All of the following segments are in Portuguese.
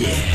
yeah.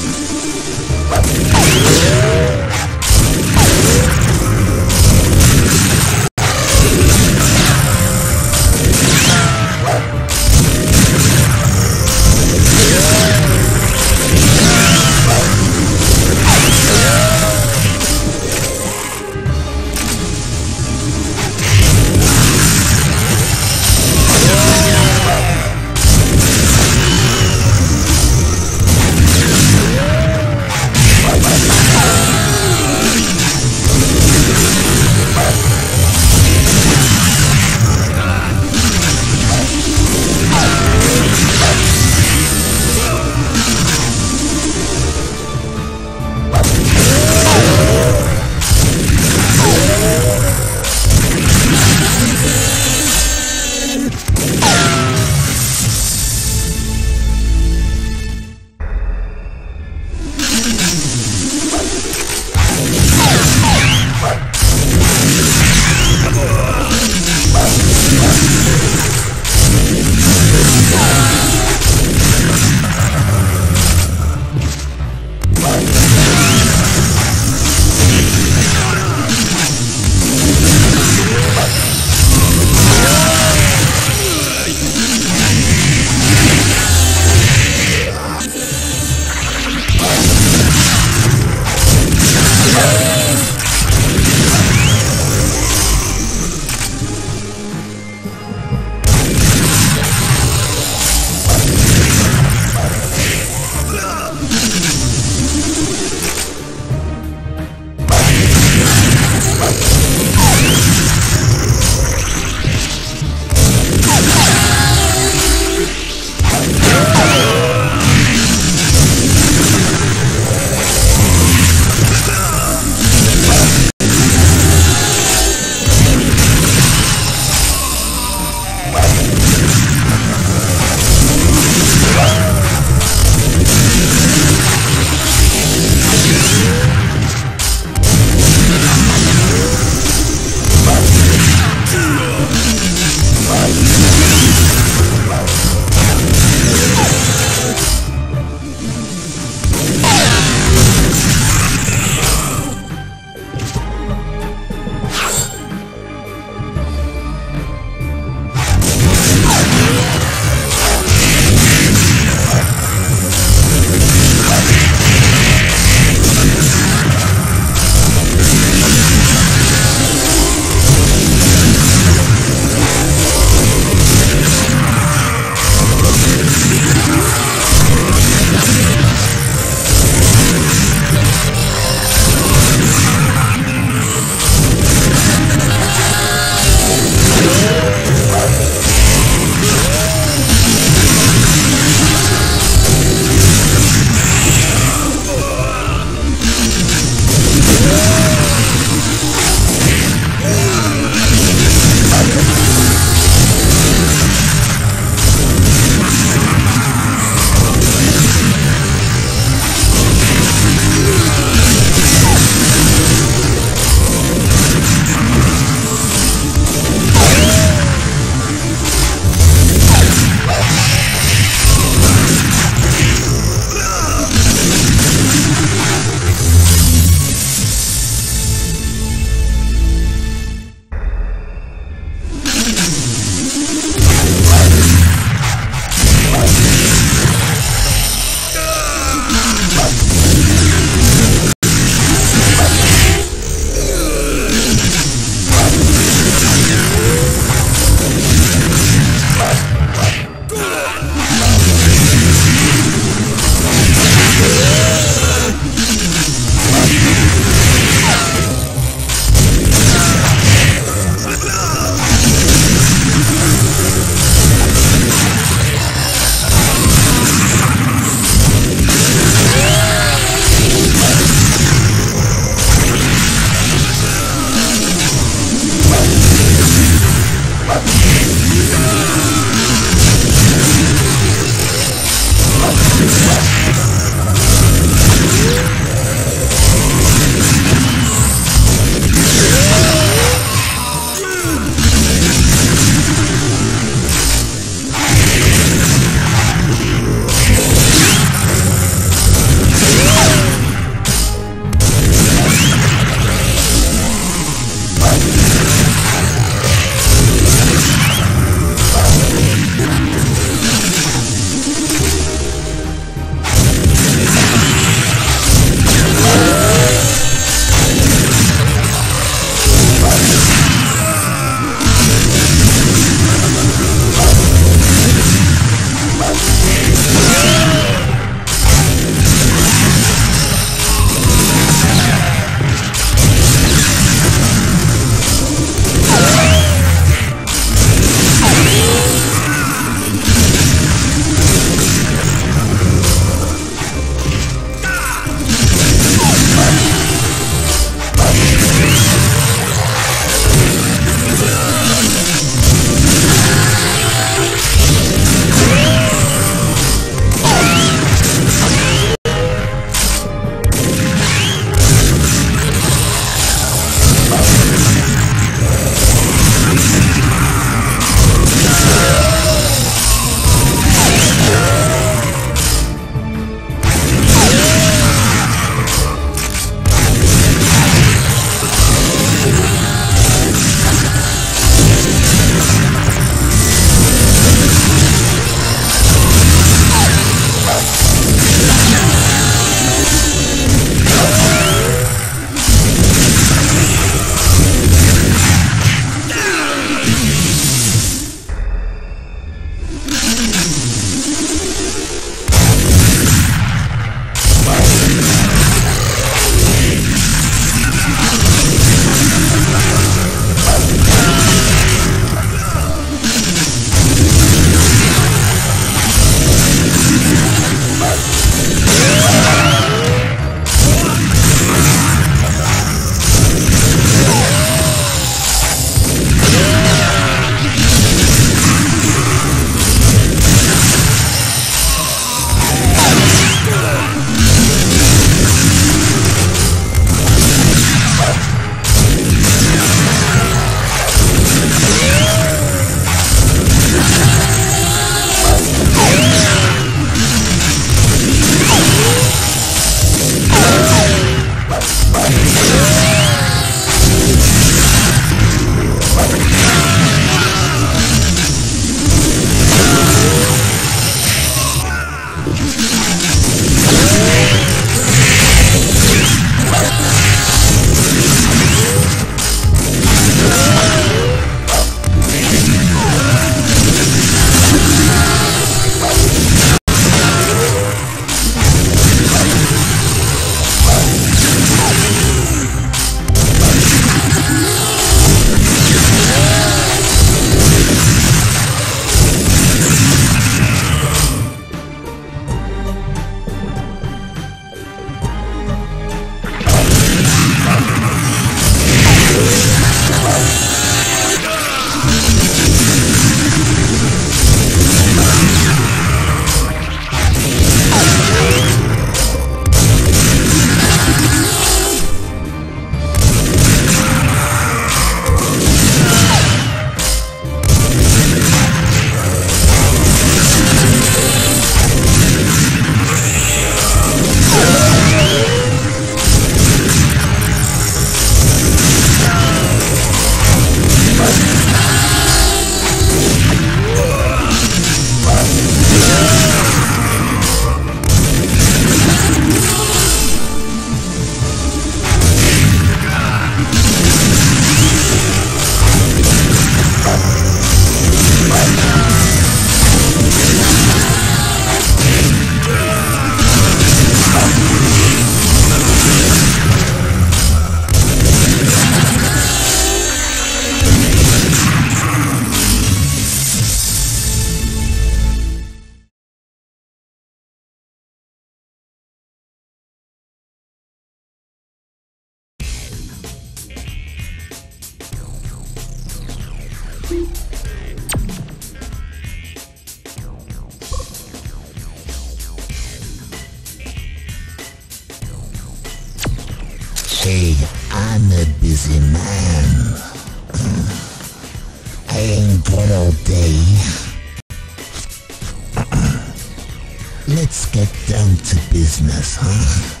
Business, huh?